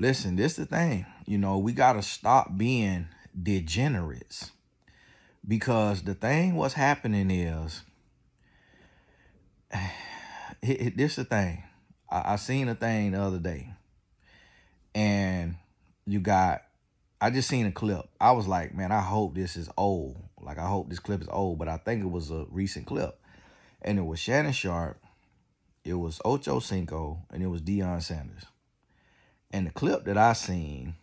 Listen, this the thing. You know, we gotta stop being degenerates. Because the thing what's happening is this the thing. I, I seen a thing the other day. And you got I just seen a clip. I was like, man, I hope this is old. Like I hope this clip is old, but I think it was a recent clip. And it was Shannon Sharpe, it was Ocho Cinco, and it was Deion Sanders. And the clip that I seen,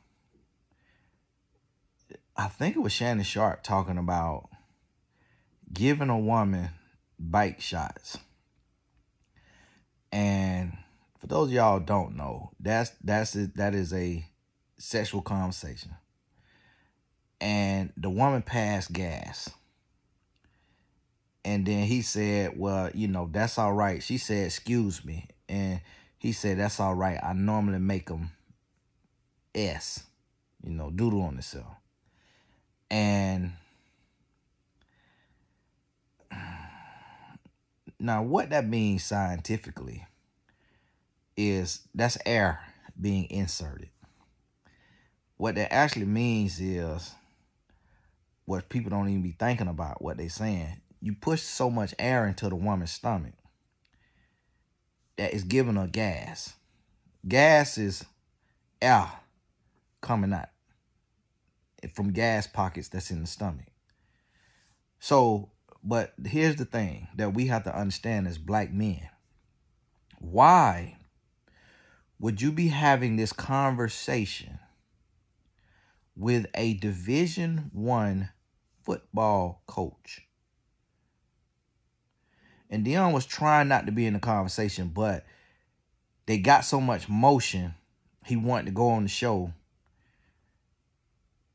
I think it was Shannon Sharpe talking about giving a woman bike shots. And for those y'all don't know, that's that's it, that is a sexual conversation. And the woman passed gas. And then he said, Well, you know, that's all right. She said, Excuse me. And he said, That's all right. I normally make them S, you know, doodle on itself. And now, what that means scientifically is that's air being inserted. What that actually means is what people don't even be thinking about what they saying. You push so much air into the woman's stomach that is giving her gas. Gas is air coming out from gas pockets that's in the stomach. So, but here's the thing that we have to understand as black men. Why would you be having this conversation with a division 1 football coach. And Deion was trying not to be in the conversation, but they got so much motion, he wanted to go on the show.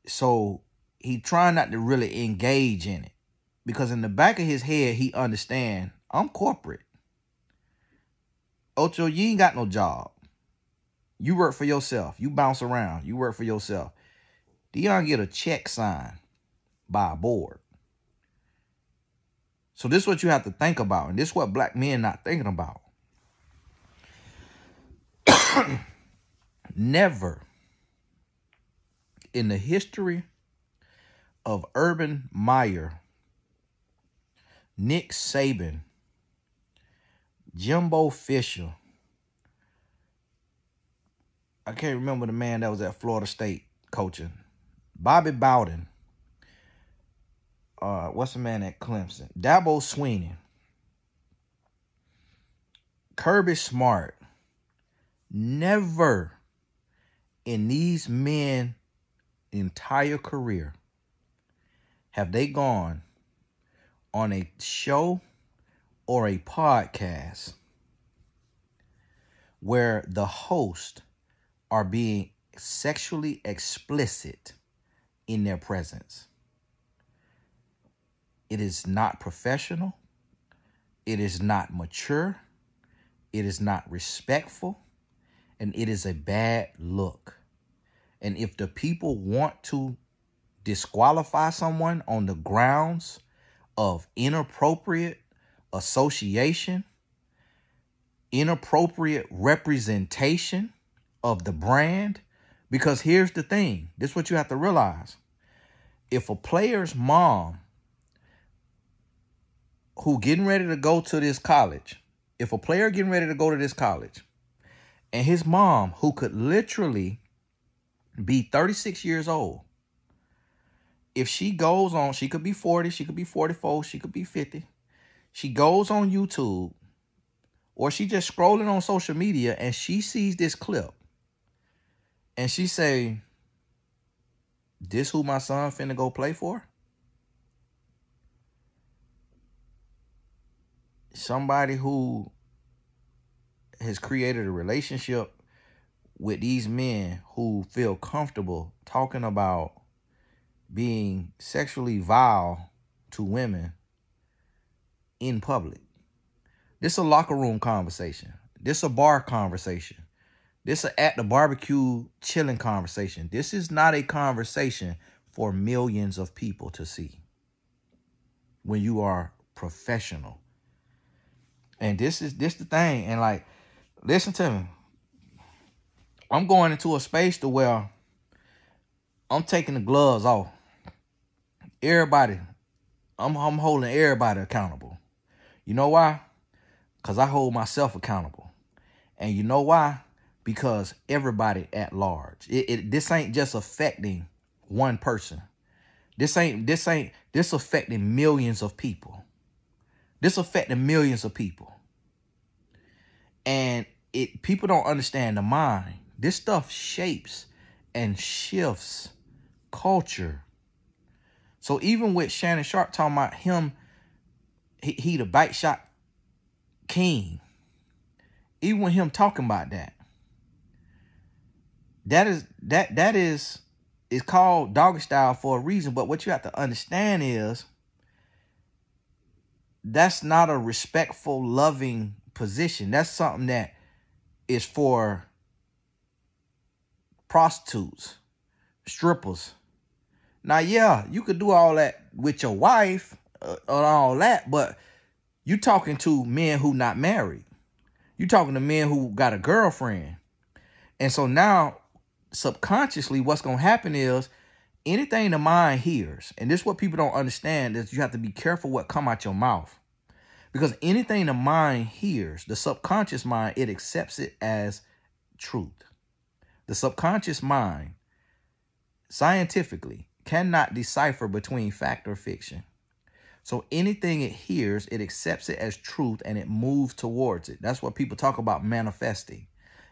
So he trying not to really engage in it. Because in the back of his head, he understand, I'm corporate. Ocho, you ain't got no job. You work for yourself. You bounce around. You work for yourself. Deion get a check signed by a board. So this is what you have to think about, and this is what black men not thinking about. Never in the history of Urban Meyer, Nick Saban, Jimbo Fisher, I can't remember the man that was at Florida State coaching, Bobby Bowden, uh, what's the man at Clemson? Dabo Swinney. Kirby Smart. Never in these men entire career have they gone on a show or a podcast where the host are being sexually explicit in their presence. It is not professional. It is not mature. It is not respectful. And it is a bad look. And if the people want to disqualify someone on the grounds of inappropriate association, inappropriate representation of the brand, because here's the thing this is what you have to realize. If a player's mom who getting ready to go to this college, if a player getting ready to go to this college, and his mom, who could literally be 36 years old, if she goes on, she could be 40, she could be 44, she could be 50. She goes on YouTube or she just scrolling on social media and she sees this clip and she say, this who my son finna go play for? somebody who has created a relationship with these men who feel comfortable talking about being sexually vile to women in public. This is a locker room conversation. This is a bar conversation. This a at the barbecue chilling conversation. This is not a conversation for millions of people to see when you are professional and this is this the thing. And like, listen to me. I'm going into a space to where I'm taking the gloves off. Everybody, I'm I'm holding everybody accountable. You know why? Because I hold myself accountable. And you know why? Because everybody at large. It, it this ain't just affecting one person. This ain't this ain't this affecting millions of people. This affecting millions of people. And it people don't understand the mind. This stuff shapes and shifts culture. So even with Shannon Sharpe talking about him, he, he the bite shot king. Even with him talking about that, that is that that is is called doggy style for a reason. But what you have to understand is that's not a respectful, loving position. That's something that is for prostitutes, strippers. Now, yeah, you could do all that with your wife uh, and all that, but you talking to men who not married. You talking to men who got a girlfriend. And so now subconsciously what's going to happen is anything the mind hears, and this is what people don't understand is you have to be careful what come out your mouth. Because anything the mind hears, the subconscious mind, it accepts it as truth. The subconscious mind, scientifically, cannot decipher between fact or fiction. So anything it hears, it accepts it as truth and it moves towards it. That's what people talk about manifesting.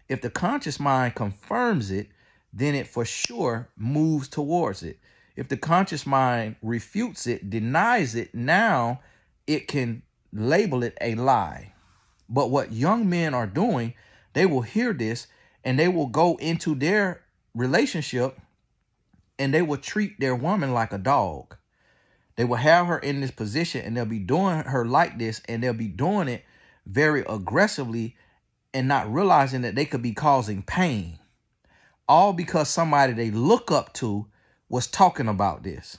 If the conscious mind confirms it, then it for sure moves towards it. If the conscious mind refutes it, denies it, now it can label it a lie. But what young men are doing, they will hear this and they will go into their relationship and they will treat their woman like a dog. They will have her in this position and they'll be doing her like this and they'll be doing it very aggressively and not realizing that they could be causing pain. All because somebody they look up to was talking about this.